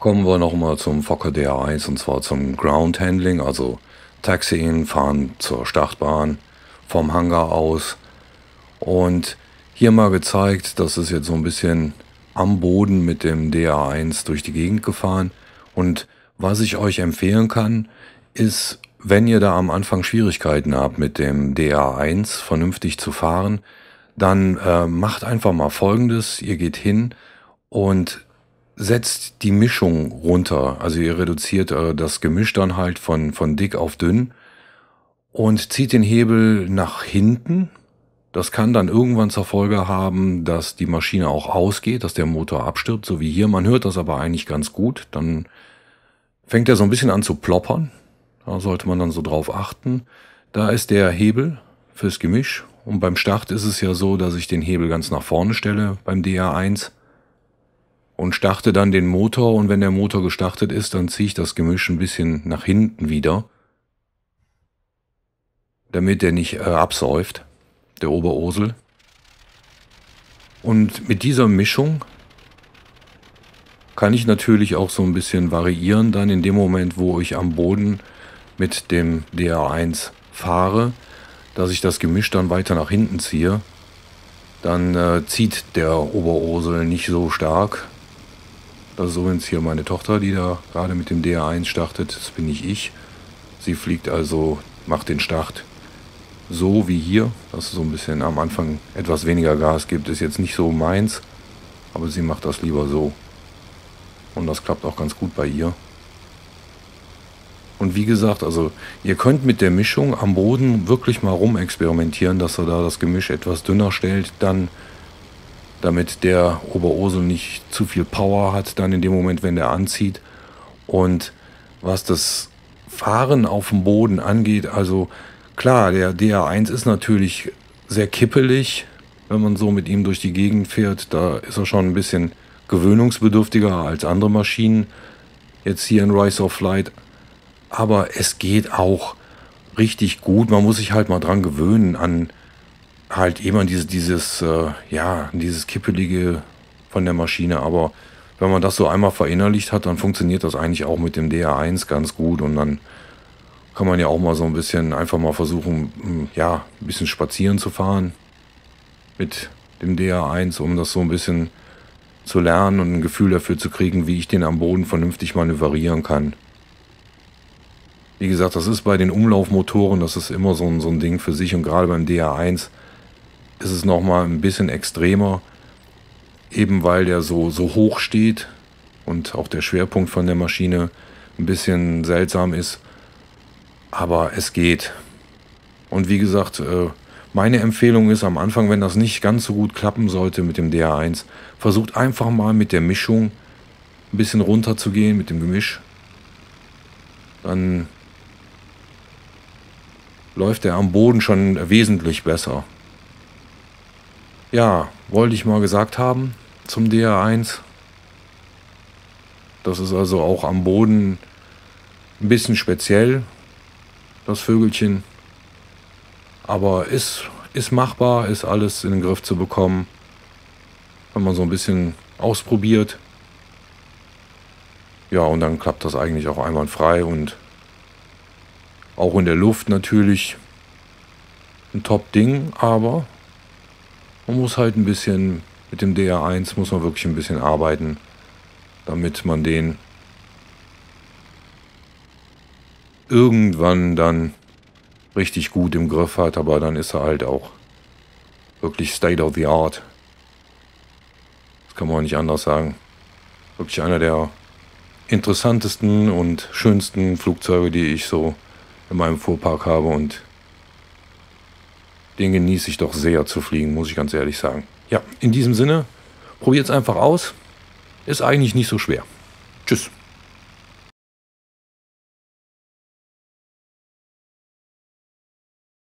Kommen wir nochmal zum Fokker DR1 und zwar zum Ground Handling, also Taxiing, fahren zur Startbahn vom Hangar aus. Und hier mal gezeigt, das ist jetzt so ein bisschen am Boden mit dem DA1 durch die Gegend gefahren. Und was ich euch empfehlen kann, ist, wenn ihr da am Anfang Schwierigkeiten habt mit dem DA1 vernünftig zu fahren, dann äh, macht einfach mal Folgendes. Ihr geht hin und setzt die Mischung runter. Also ihr reduziert äh, das Gemisch dann halt von, von dick auf dünn und zieht den Hebel nach hinten. Das kann dann irgendwann zur Folge haben, dass die Maschine auch ausgeht, dass der Motor abstirbt, so wie hier. Man hört das aber eigentlich ganz gut. Dann fängt er so ein bisschen an zu ploppern. Da sollte man dann so drauf achten. Da ist der Hebel fürs Gemisch. Und beim Start ist es ja so, dass ich den Hebel ganz nach vorne stelle beim DA1 und starte dann den Motor. Und wenn der Motor gestartet ist, dann ziehe ich das Gemisch ein bisschen nach hinten wieder damit der nicht äh, absäuft, der Oberursel. Und mit dieser Mischung kann ich natürlich auch so ein bisschen variieren dann in dem Moment, wo ich am Boden mit dem DR1 fahre, dass ich das Gemisch dann weiter nach hinten ziehe. Dann äh, zieht der Oberursel nicht so stark. Das ist übrigens hier meine Tochter, die da gerade mit dem DR1 startet. Das bin nicht ich. Sie fliegt also, macht den Start so wie hier, dass es so ein bisschen am Anfang etwas weniger Gas gibt, ist jetzt nicht so meins, aber sie macht das lieber so. Und das klappt auch ganz gut bei ihr. Und wie gesagt, also ihr könnt mit der Mischung am Boden wirklich mal rumexperimentieren, dass ihr da das Gemisch etwas dünner stellt, dann damit der Oberursel nicht zu viel Power hat, dann in dem Moment, wenn der anzieht. Und was das Fahren auf dem Boden angeht, also Klar, der DA1 ist natürlich sehr kippelig, wenn man so mit ihm durch die Gegend fährt. Da ist er schon ein bisschen gewöhnungsbedürftiger als andere Maschinen. Jetzt hier in Rise of Flight. Aber es geht auch richtig gut. Man muss sich halt mal dran gewöhnen an halt eben dieses, dieses, äh, ja, dieses kippelige von der Maschine. Aber wenn man das so einmal verinnerlicht hat, dann funktioniert das eigentlich auch mit dem DA1 ganz gut und dann kann man ja auch mal so ein bisschen einfach mal versuchen, ja, ein bisschen spazieren zu fahren mit dem DA1, um das so ein bisschen zu lernen und ein Gefühl dafür zu kriegen, wie ich den am Boden vernünftig manövrieren kann. Wie gesagt, das ist bei den Umlaufmotoren, das ist immer so ein, so ein Ding für sich und gerade beim DA1 ist es nochmal ein bisschen extremer, eben weil der so, so hoch steht und auch der Schwerpunkt von der Maschine ein bisschen seltsam ist aber es geht. Und wie gesagt, äh, meine Empfehlung ist am Anfang, wenn das nicht ganz so gut klappen sollte mit dem DA1, versucht einfach mal mit der Mischung ein bisschen runter zu gehen, mit dem Gemisch. Dann läuft er am Boden schon wesentlich besser. Ja, wollte ich mal gesagt haben zum DA1. Das ist also auch am Boden ein bisschen speziell, das Vögelchen. Aber ist, ist machbar, ist alles in den Griff zu bekommen, wenn man so ein bisschen ausprobiert. Ja, und dann klappt das eigentlich auch einwandfrei und auch in der Luft natürlich ein Top-Ding, aber man muss halt ein bisschen mit dem DR1 muss man wirklich ein bisschen arbeiten, damit man den irgendwann dann richtig gut im Griff hat, aber dann ist er halt auch wirklich State of the Art. Das kann man nicht anders sagen. Wirklich einer der interessantesten und schönsten Flugzeuge, die ich so in meinem Fuhrpark habe und den genieße ich doch sehr zu fliegen, muss ich ganz ehrlich sagen. Ja, in diesem Sinne, probiert es einfach aus. Ist eigentlich nicht so schwer. Tschüss.